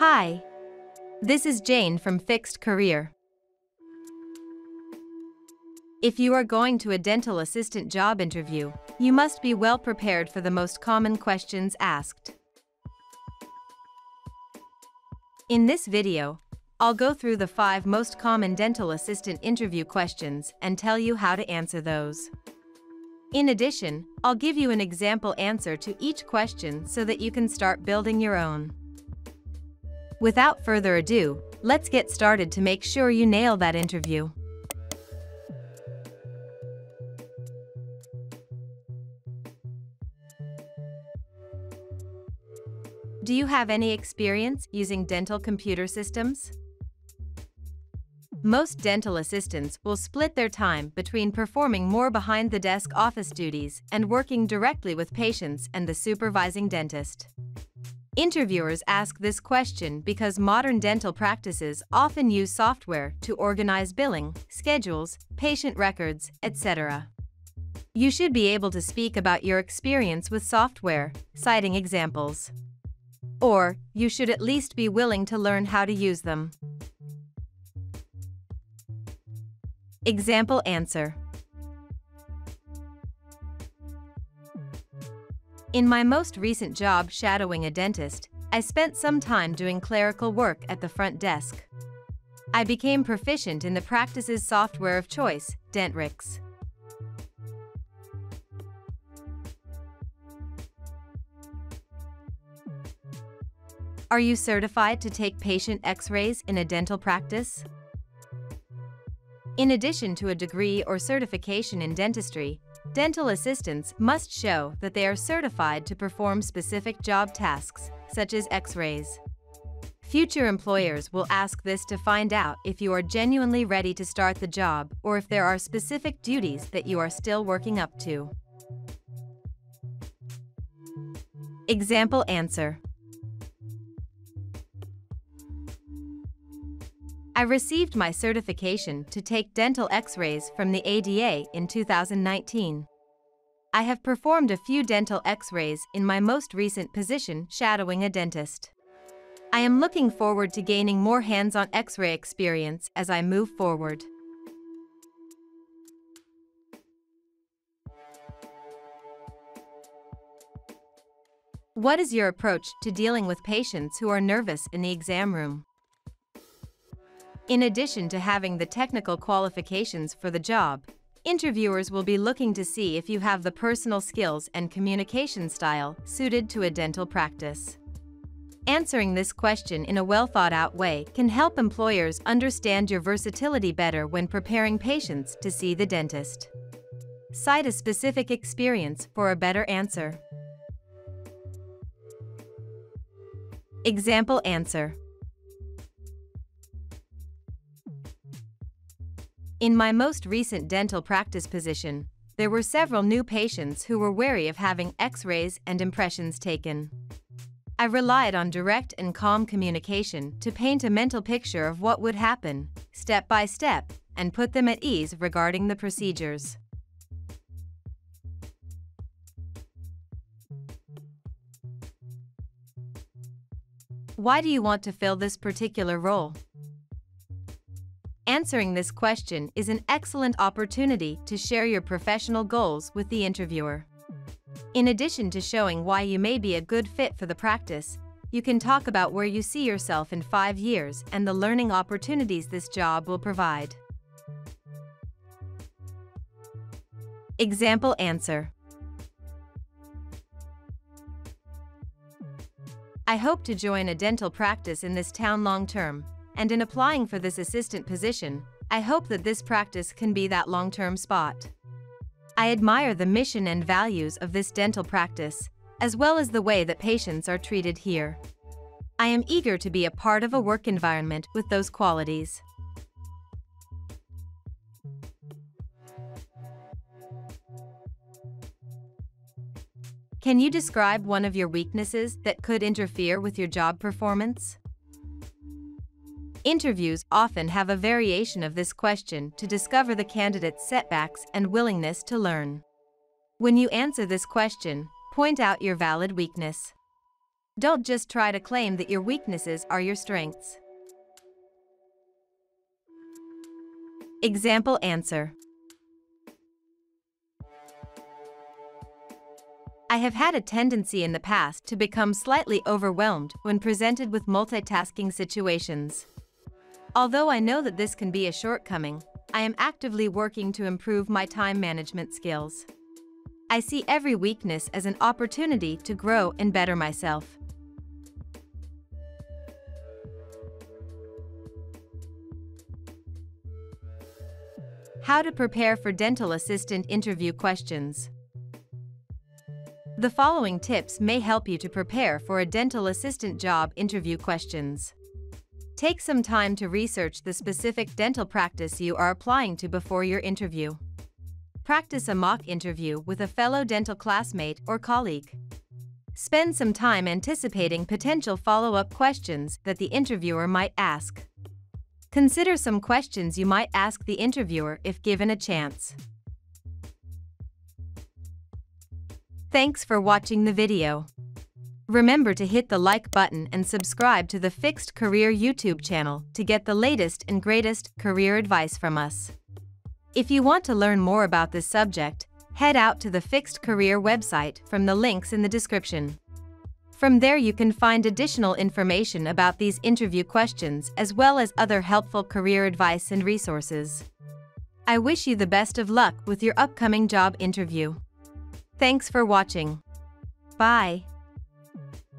Hi. This is Jane from Fixed Career. If you are going to a dental assistant job interview, you must be well prepared for the most common questions asked. In this video, I'll go through the five most common dental assistant interview questions and tell you how to answer those. In addition, I'll give you an example answer to each question so that you can start building your own. Without further ado, let's get started to make sure you nail that interview. Do you have any experience using dental computer systems? Most dental assistants will split their time between performing more behind-the-desk office duties and working directly with patients and the supervising dentist. Interviewers ask this question because modern dental practices often use software to organize billing, schedules, patient records, etc. You should be able to speak about your experience with software, citing examples. Or, you should at least be willing to learn how to use them. Example answer In my most recent job shadowing a dentist, I spent some time doing clerical work at the front desk. I became proficient in the practice's software of choice, Dentrix. Are you certified to take patient x-rays in a dental practice? In addition to a degree or certification in dentistry, Dental assistants must show that they are certified to perform specific job tasks, such as x-rays. Future employers will ask this to find out if you are genuinely ready to start the job or if there are specific duties that you are still working up to. Example answer I received my certification to take dental x-rays from the ADA in 2019. I have performed a few dental x-rays in my most recent position shadowing a dentist. I am looking forward to gaining more hands-on x-ray experience as I move forward. What is your approach to dealing with patients who are nervous in the exam room? In addition to having the technical qualifications for the job, interviewers will be looking to see if you have the personal skills and communication style suited to a dental practice. Answering this question in a well-thought-out way can help employers understand your versatility better when preparing patients to see the dentist. Cite a specific experience for a better answer. Example answer In my most recent dental practice position, there were several new patients who were wary of having x-rays and impressions taken. I relied on direct and calm communication to paint a mental picture of what would happen, step by step, and put them at ease regarding the procedures. Why do you want to fill this particular role? Answering this question is an excellent opportunity to share your professional goals with the interviewer. In addition to showing why you may be a good fit for the practice, you can talk about where you see yourself in five years and the learning opportunities this job will provide. Example answer I hope to join a dental practice in this town long term, and in applying for this assistant position, I hope that this practice can be that long-term spot. I admire the mission and values of this dental practice, as well as the way that patients are treated here. I am eager to be a part of a work environment with those qualities. Can you describe one of your weaknesses that could interfere with your job performance? Interviews often have a variation of this question to discover the candidate's setbacks and willingness to learn. When you answer this question, point out your valid weakness. Don't just try to claim that your weaknesses are your strengths. Example answer. I have had a tendency in the past to become slightly overwhelmed when presented with multitasking situations. Although I know that this can be a shortcoming, I am actively working to improve my time management skills. I see every weakness as an opportunity to grow and better myself. How to prepare for dental assistant interview questions. The following tips may help you to prepare for a dental assistant job interview questions. Take some time to research the specific dental practice you are applying to before your interview. Practice a mock interview with a fellow dental classmate or colleague. Spend some time anticipating potential follow-up questions that the interviewer might ask. Consider some questions you might ask the interviewer if given a chance. Thanks for watching the video. Remember to hit the like button and subscribe to the Fixed Career YouTube channel to get the latest and greatest career advice from us. If you want to learn more about this subject, head out to the Fixed Career website from the links in the description. From there you can find additional information about these interview questions as well as other helpful career advice and resources. I wish you the best of luck with your upcoming job interview. Thanks for watching. Bye thank you